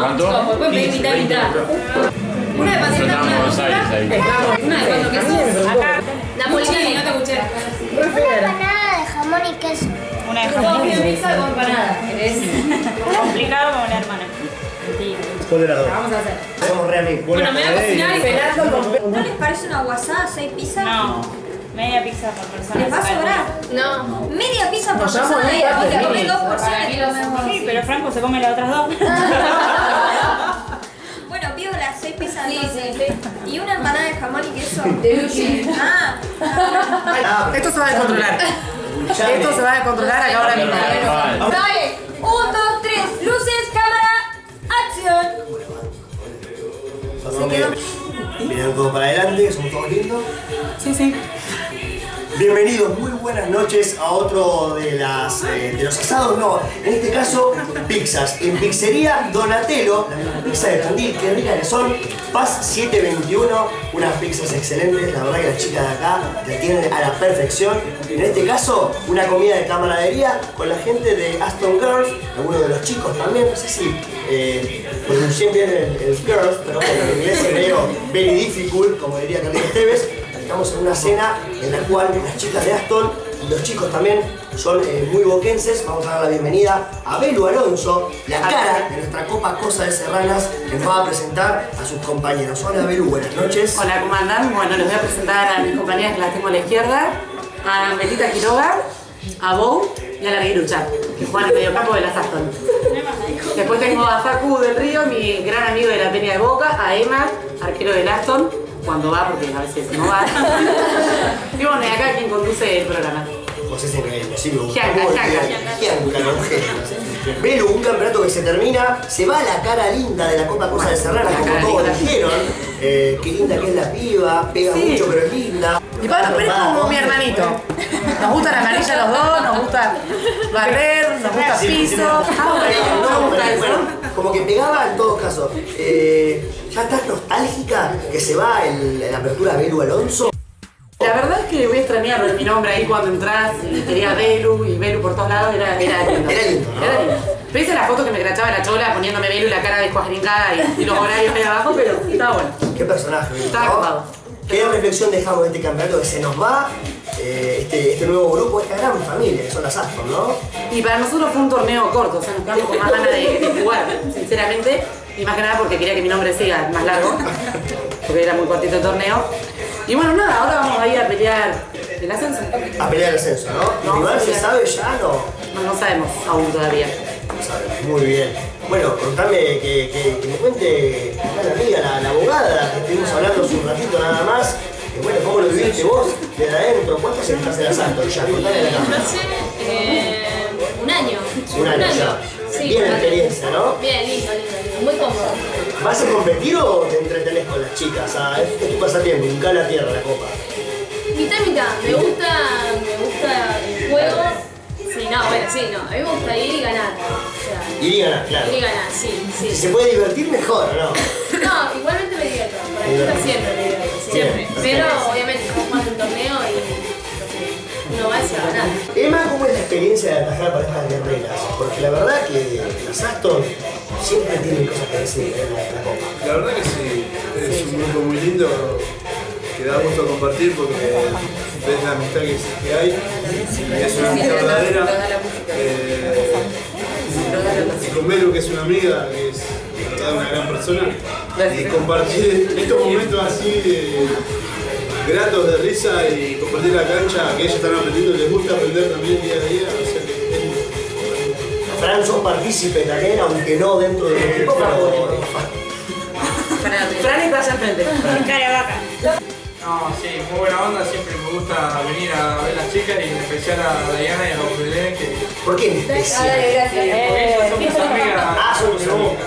¿Cuánto? chicos, después pedí 15, mitad y 20 mitad. Una de panceta, una de una de cuatro quesos. Acá, Napolitani, no te escuché. Una empanada de jamón y queso. una de jamón. bien pizza con empanada. Complicado como la hermana. ¿Cuál era la dos? Vamos a hacer. Somos. Bueno, me voy a cocinar y pelar ¿No les parece una guasada, seis pizzas? No, media pizza por persona. ¿Les va a sobrar? No. Media pizza por persona y te comes dos porciones. Sí, pero Franco se come las otras dos. Sí, entonces. sí, Y una empanada de jamón y queso. De Luigi. Ah, Ah, Esto se va a descontrolar. Esto se va a descontrolar acá ahora mismo. Dale, un, dos, tres, luces, cámara, acción. Miren todo para adelante, somos todos lindos. Sí, sí. Bienvenidos, muy buenas noches a otro de las eh, los asados, no, en este caso pizzas. En pizzería Donatello, la misma pizza de Tandil, qué ricas que son, Paz 721, unas pizzas excelentes, la verdad que las chicas de acá la tienen a la perfección. En este caso, una comida de camaradería con la gente de Aston Girls, algunos de los chicos también, no sé si eh, bien el, Girls, pero bueno, en inglés very difficult, como diría Carlitos Tevez. Estamos en una cena en la cual las chicas de Aston y los chicos también son eh, muy boquenses. Vamos a dar la bienvenida a Belu Alonso, la cara de nuestra Copa Cosa de Serranas, que nos va a presentar a sus compañeros. Hola Belu, buenas noches. Hola, ¿cómo andan? Bueno, les voy a presentar a mis compañeras que las tengo a la izquierda, a Betita Quiroga, a Bow y a la Guirucha, que juegan en el mediocampo de las Aston. Después tengo a Facu del Río, mi gran amigo de la Peña de Boca, a Emma, arquero del Aston, cuando va, porque a veces no va. y bueno, y acá quien conduce el programa. José Senegal, sí, me gusta. Belu, un campeonato que se termina, se va la cara linda de la Copa Cosa de Serranas, La como todos linda. dijeron. Eh, qué linda que es la piba, pega Sí. mucho pero es linda. Y para pero es como mi hermanito. Nos gusta la amarilla los dos, gusta barrer, nos gusta piso. No, gusta bueno, como que pegaba en todo caso. Eh, ¿Ya estás nostálgica que se va el, la apertura de Belu Alonso? La verdad es que voy a extrañar mi nombre ahí cuando entras y quería Belu y Belu por todos lados, era, era lindo. Era lindo, ¿no? Era lindo. Pese a la foto que me crachaba la chola poniéndome Belu y la cara de descuadrincada y, y los horarios ahí abajo, pero estaba bueno. Qué personaje, Belu, Estaba. ¿Qué reflexión dejamos de este campeonato que se nos va? Eh, este, este nuevo grupo, esta gran familia que son las Aston, ¿no? Y para nosotros fue un torneo corto, o sea, nos quedamos con más ganas de, de jugar, sinceramente. Y más que nada porque quería que mi nombre siga más largo, porque era muy cortito el torneo. Y bueno, nada, ahora vamos a ir a pelear el ascenso. A pelear el ascenso, ¿no? ¿Y No, rival se sabe ya? No. No, no sabemos aún todavía. No sabe. Muy bien. Bueno, contame que, que, que me cuente amiga, la, la abogada, que estuvimos hablando hace un ratito nada más. Que bueno, ¿cómo lo viviste vos desde adentro? ¿Cuánto se estás en asalto ya? Contame la No cámara. sé, eh, un año. Un año ya. Sí, Bien la experiencia, ¿no? Bien, lindo, lindo, lindo. Muy cómodo. ¿Vas a competir o te entretenés con las chicas? Ah, es, es tu pasatiempo, nunca la tierra la copa. Mitad y mitad. Me gusta, me gusta el juego. Sí, no, bueno, sí, no. A mí me gusta ir y ganar. O sea, Y ganar, claro. ir y ganar, sí, Si sí. se puede divertir, mejor, ¿no? No, igualmente me divierto. Por ahí siempre siempre. Pero obviamente estamos jugando un torneo y uno va a ganar. Emma, ¿cómo es la experiencia de atajar para estas guerreras? Porque la verdad que las Aston siempre tienen cosas que decir en la, la copa. La verdad que sí, es un grupo muy lindo que da gusto compartir porque ves la amistad que, hay, es una amistad verdadera. Eh, y con Belu, que es una amiga, que es verdad una gran persona, y compartir estos momentos así de gratos de risa y compartir la cancha que ellos están aprendiendo, les gusta aprender también día a día, o sea que Fran, sos partícipe también, aunque no dentro del equipo, pero Fran está allá al frente. Cara de vaca. No, sí, muy buena onda, siempre me gusta venir a ver las chicas y en especial a Diana y a los Belén, que ¿por qué en especial? porque ellas son mis amigas, Ah, son tus mis amigas.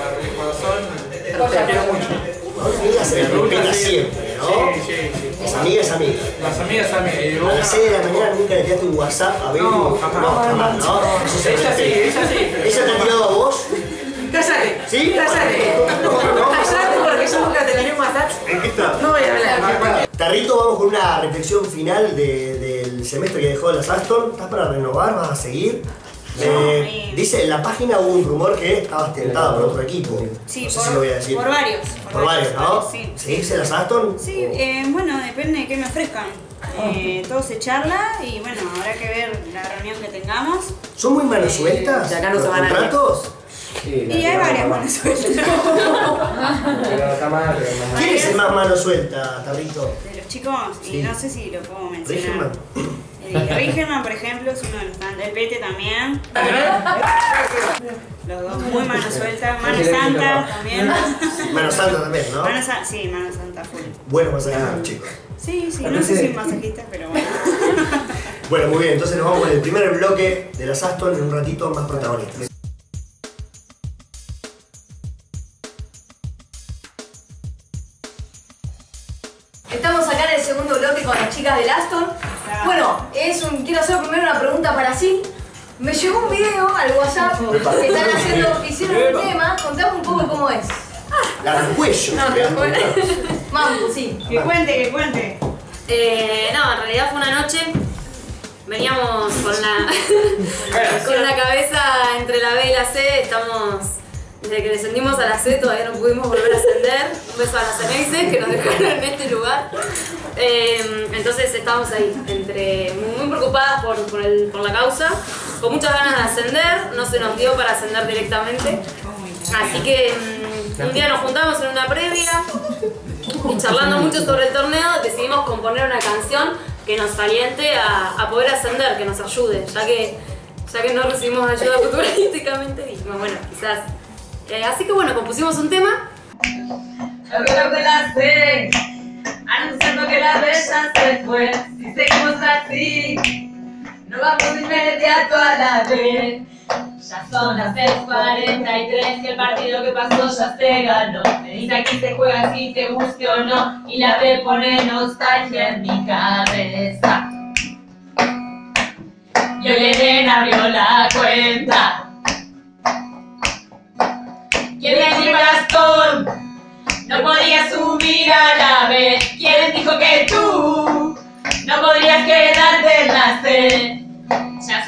Amigas las quiero mucho. Amiga se siempre, ¿no? Sí, sí, sí. Es amiga es amiga. Las amigas amigas. Y A las 6 de la mañana nunca le tiraste un WhatsApp a Belu. No, jamás. No, jamás, ¿no? Ella sí, ella sí. ¿Ella te ha tirado a vos? Cállate. ¿Sí? No. Cállate porque yo nunca te tiré un WhatsApp. ¿En qué está? No voy a hablar. Tarrito, vamos con una reflexión final de- del semestre que dejó de las Aston. ¿Estás para renovar? ¿Vas a seguir? Eh, dice, en la página hubo un rumor que estabas tentado por otro equipo. Sí, no sé por, si lo voy a decir. por varios. Por varios, ¿no? Sí. ¿Seguirse las Aston? Sí, eh, bueno, depende de qué me ofrezcan. Eh, todo se charla y bueno, habrá que ver la reunión que tengamos. ¿Son muy manos sueltas? de acá no ¿Los se van contratos? Y hay varias manos sueltas. Pero está mal, pero no ¿Quién es el más mano suelta, Tarrito? De los chicos, Sí. y no sé si lo puedo mencionar. Eh, Rigerman, por ejemplo, es uno de los grandes. El Pete también. Los dos muy manos sueltas. Mano Santa también. Mano Santa también, ¿no? Mano Santa, sí, Mano Santa full. Bueno masajistas, chicos. Sí, sí, no sé si es masajista, pero bueno. Bueno, muy bien, entonces nos vamos con el primer bloque de las Aston en un ratito más protagonistas. Sí. Me llegó un video al WhatsApp que están haciendo, que hicieron un tema. Contame un poco cómo es. Cuello. No. Mambo, sí. Que cuente, que cuente. Eh, no, en realidad fue una noche. Veníamos con la, con la cabeza entre la B y la C. Estamos, desde que descendimos a la C todavía no pudimos volver a ascender. Un beso a las Ceneices que nos dejaron en este lugar. Eh, entonces estábamos ahí, entre muy, preocupadas por, la causa, con muchas ganas de ascender. No se nos dio para ascender directamente. Así que mm, un día nos juntamos en una previa y charlando mucho sobre el torneo decidimos componer una canción que nos aliente a, poder ascender, que nos ayude, ya que, ya que no recibimos ayuda futbolísticamente, dijimos, bueno, quizás. Eh, así que bueno, compusimos un tema. Anunciando que la bella se fue. Si seguimos así, no vamos de inmediato a la B. Ya son las 6.43 que el partido que pasó ya se ganó. Dice aquí se juega si te guste o no. Y la B pone nostalgia en mi cabeza. Y hoy Elena abrió la cuenta. ¿Quién dijo Gastón? No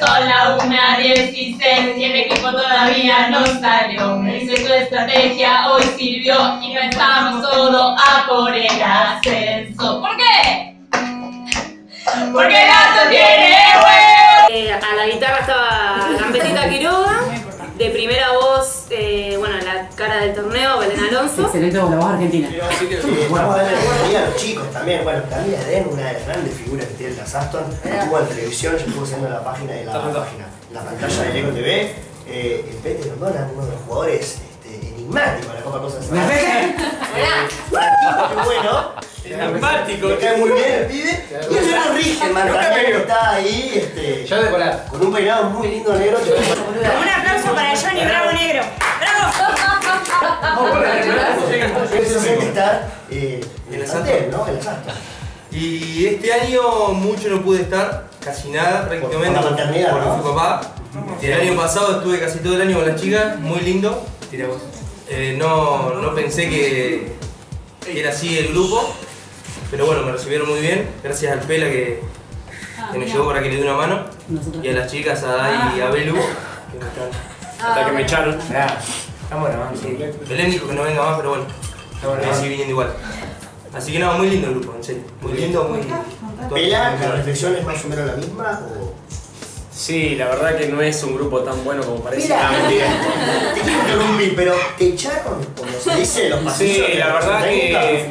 Ya son la una dieciséis y el equipo todavía no salió. Me dice tu estrategia hoy sirvió y no estamos todo a por el ascenso. ¿Por qué? Porque el gato tiene huevo. Eh, a la guitarra estaba Gambetita Quiroga, de primera voz, del torneo, Belén Alonso. Excelente con la voz argentina. Sí, vamos a darle la bienvenida a los chicos también. Bueno, Camila Den, una de las grandes figuras que tiene las Aston, estuvo en televisión, yo estuve haciendo la página de la página, la pantalla de Lego TV. Eh, el Pete Rondona, uno de los jugadores este, enigmáticos de la Copa Cosa de San Qué bueno. Enigmático. Me cae muy bien el pibe. Y el señor que está ahí, este, Yo de colar. con un peinado muy lindo negro. Un aplauso para Johnny Bravo Negro. ¡Bravo! Se siente estar eh, en el ¿no? En Aston. Y este año mucho no pude estar, casi nada prácticamente. Por la maternidad, porque ¿no? fui papá. El año pasado estuve casi todo el año con las chicas, muy lindo. Eh, no, no pensé que era así el grupo, pero bueno, me recibieron muy bien, gracias al Pela que, que me llevó para que le dé una mano. Y a las chicas, a Dai y a Belu, que me están. Hasta que me echaron. Estamos grabando. Belén dijo que no venga más, pero bueno, seguir viniendo igual. Así que no, muy lindo el grupo, en serio. Muy lindo, muy. ¿Pela, la reflexión es más o menos la misma? O... Sí, la verdad que no es un grupo tan bueno como parece. Ah, mentira. Te quiero interrumpir, pero te echaron, como se dice los pasillos. Sí, la verdad que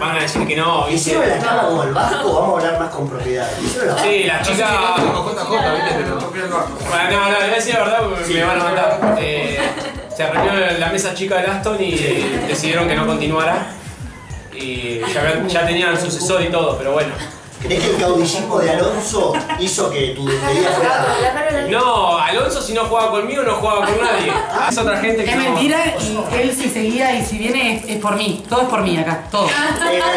van a decir que no. ¿Hicieron la cama como el Vasco? Vamos a hablar más con propiedad. ¿Hicieron la Sí, las chicas. No, no, voy a decir la verdad porque me van a matar. Eh, se reunió en la mesa chica del Aston y decidieron que no continuara. Y ya, ya tenían sucesor y todo, pero bueno. ¿Crees que el caudillismo de Alonso hizo que tu despedida fuera.? No, Alonso si no jugaba conmigo no jugaba con nadie. Es otra gente que Es no- mentira y él si seguía y si viene es, es por mí. Todo es por mí acá, todo. Eh,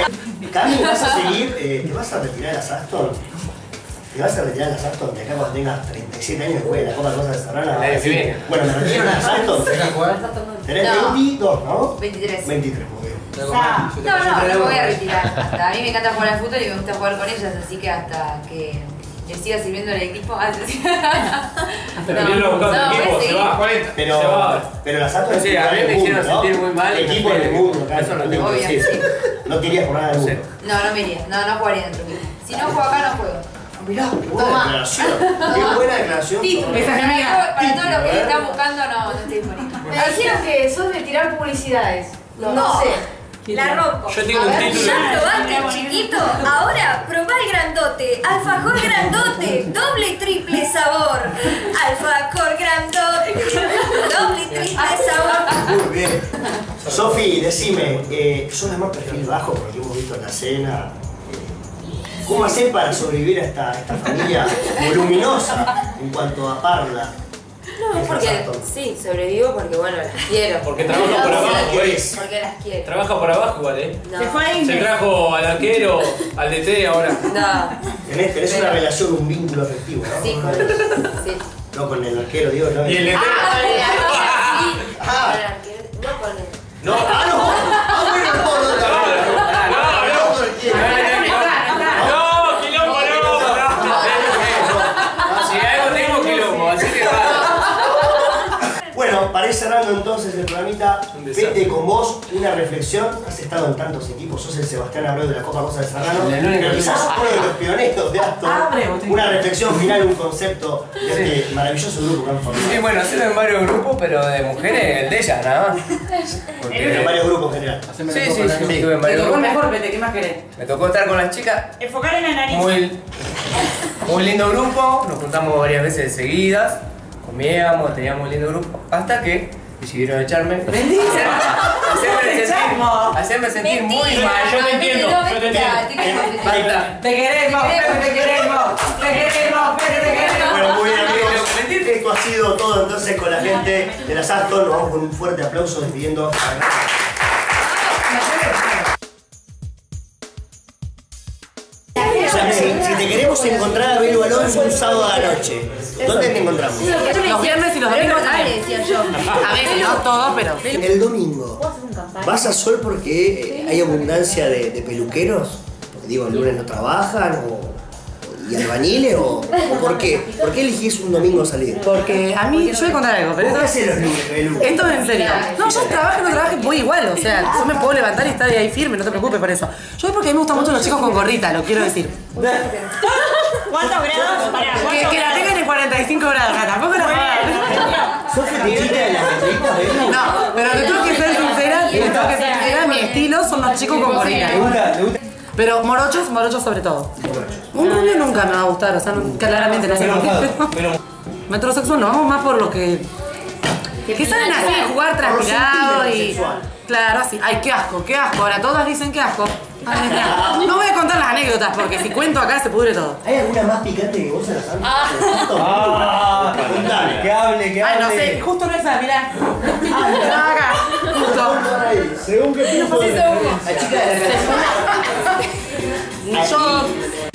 Cami, ¿vas a seguir? Eh, ¿Te vas a retirar de las Aston? ¿Te vas a retirar de las Aston de acá cuando tengas 37 años después de la Copa de Cosas de Serrana? El año que viene. Bueno, me retiro de las Aston. Tenés No. 22, ¿no? 23. 23, muy bien. No, no, no me voy a retirar. Hasta a mí me encanta jugar al fútbol y me gusta jugar con ellas, así que hasta que que siga sirviendo el equipo. Lo buscando No, el equipo, se va. Pero, Se va. pero las Aston Sí, a mí me hicieron sentir muy mal. Equipo del mundo, acá. Eso lo tengo que decir. sí. No te irías por nada del mundo. No, no me iría. No, no jugaría dentro. Si no juego acá, no juego. Mirá, qué buena declaración. Qué buena declaración. Título. Para, para todo lo que ver. están buscando, no, no estoy disponible. Me dijeron que sos de tirar publicidades. No, sé. La rompo. Yo tengo un título. ¿Ya probaste el chiquito? Ahora probá el grandote. Alfajor grandote. Doble y triple sabor. Alfajor grandote. Doble y triple sabor. Muy bien. Sofi, decime, eh, sos de más perfil bajo porque hemos visto en la cena. ¿Cómo hacés para sobrevivir a esta, esta familia voluminosa en cuanto a parla? No, Es porque exacto. sí, sobrevivo porque bueno, las quiero. Porque trabaja por abajo, ¿ves? Porque las quiero. Trabaja por abajo ¿eh? No. Se fue ahí. Se trajo al arquero, al DT ahora. No, Tenés, tenés una relación, un vínculo afectivo, ¿no? sí, con sí. No con el arquero, digo, no. Y el DT. Ah, sí. Ah. Con el arquero, no con el. No, cerrando entonces el programita, vete con vos una reflexión. Has estado en tantos equipos, sos el Sebastián Abreu de la Copa Rosa de Serrano, pero quizás uno de los pioneros de Aston. Abreu, sí. Una reflexión final, un concepto de este maravilloso grupo que han Sí, bueno, hacerlo en varios grupos, pero de mujeres, el de ella, nada más. En Porque... varios grupos en general. Sí, sí, sí, estuve en Te tocó grupos. mejor, Pete, ¿qué más querés? Me tocó estar con las chicas, Enfocar en la nariz. muy, muy lindo grupo, nos juntamos varias veces seguidas, comíamos, teníamos un lindo grupo, hasta que decidieron echarme. Mentira. Hacerme sentir, hacerme sentir muy mal. yo te entiendo, yo te entiendo. te quiero Ahí está. Te queremos, Pete, te queremos. Te queremos, Pete, te queremos. Bueno, muy bien amigos. Esto ha sido todo entonces con la gente de las Aston. Nos vamos con un fuerte aplauso despidiendo. Si, si te queremos encontrar a Belu Alonso un sábado a la noche, ¿dónde te encontramos? Los viernes y los domingos también. decía yo. A veces, no todos, pero. El domingo, ¿vas a Sol porque eh, hay abundancia de, de peluqueros? Porque digo, el lunes no trabajan o, y albañiles o, o por qué? ¿Por qué elegís un domingo salir? Porque a mí, yo voy a contar algo, pero ¿Cómo esto, los lunes, esto es en serio. No, yo trabaje o no trabaje, voy igual, o sea, yo me puedo levantar y estar ahí firme, no te preocupes por eso. Yo voy porque a mí me gustan mucho los chicos con gorrita, lo quiero decir. ¿Cuántos grados? Que, ¿cuántos que la grados? tengan en 45 grados, acá, tampoco la ¿Sos fetichita de las letritas, Belu? No, pero te tengo que ser sincera, te tengo que ser sincera, mi estilo son los chicos con gorrita. Pero morochos, morochos sobre todo. Un rubio nunca me va a gustar, o sea, claramente no sé. Metrosexual no, vamos más por lo que... Que saben así, jugar transpirado y... Claro, así. Ay, qué asco, qué asco. Ahora todas dicen qué asco. Ay. No voy a contar las anécdotas porque si cuento acá se pudre todo. ¿Hay alguna más picante que vos en las Aston? Ah, Contame. que hable, que Ay, hable. no sé, justo no esa, mirá. Estaba acá, justo. Según qué punto de La chica de la yo...